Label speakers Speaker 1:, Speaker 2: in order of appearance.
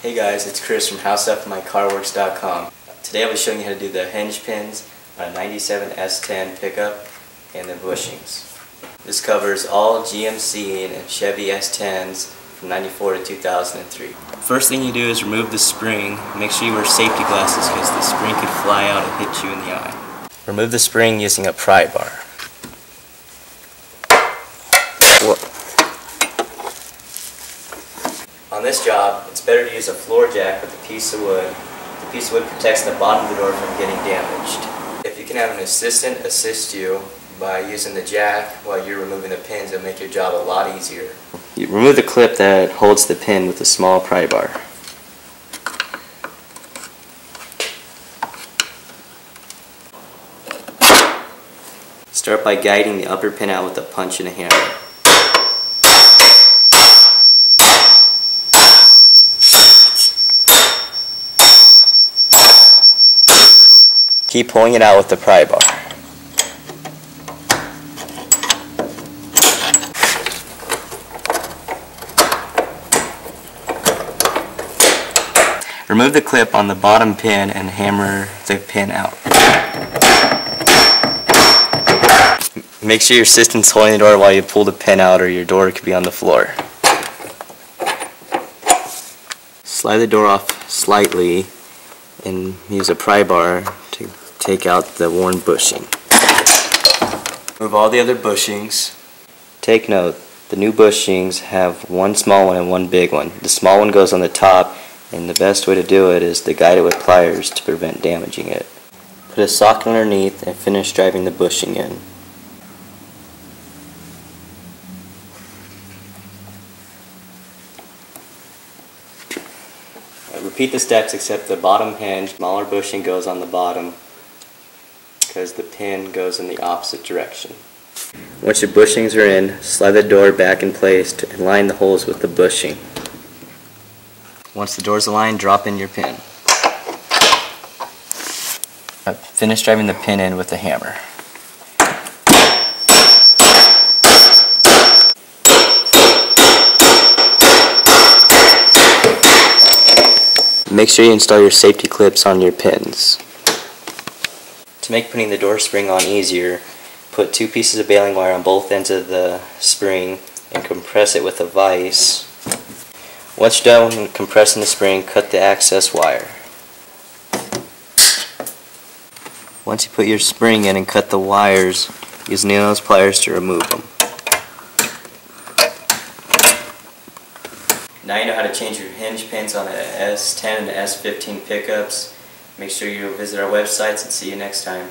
Speaker 1: Hey guys, it's Chris from HowStuffInMyCarWorks.com. Today I'll be showing you how to do the hinge pins on a 97 S10 pickup and the bushings. This covers all GMC and Chevy S10s from 94 to 2003. First thing you do is remove the spring. Make sure you wear safety glasses because the spring could fly out and hit you in the eye. Remove the spring using a pry bar. On this job, it's better to use a floor jack with a piece of wood. The piece of wood protects the bottom of the door from getting damaged. If you can have an assistant assist you by using the jack while you're removing the pins, it'll make your job a lot easier. You remove the clip that holds the pin with a small pry bar. Start by guiding the upper pin out with a punch and a hammer. Keep pulling it out with the pry bar. Remove the clip on the bottom pin and hammer the pin out. Make sure your assistant's holding the door while you pull the pin out or your door could be on the floor. Slide the door off slightly and use a pry bar take out the worn bushing. Remove all the other bushings. Take note, the new bushings have one small one and one big one. The small one goes on the top and the best way to do it is to guide it with pliers to prevent damaging it. Put a socket underneath and finish driving the bushing in. Repeat the steps except the bottom hinge, smaller bushing goes on the bottom because the pin goes in the opposite direction. Once your bushings are in, slide the door back in place to align the holes with the bushing. Once the door's aligned, drop in your pin. Uh, finish driving the pin in with the hammer. Make sure you install your safety clips on your pins. To make putting the door spring on easier, put two pieces of baling wire on both ends of the spring and compress it with a vise. Once you're done compressing the spring, cut the access wire. Once you put your spring in and cut the wires, use needle nose pliers to remove them. Now you know how to change your hinge pins on the S10 and S15 pickups. Make sure you visit our websites and see you next time.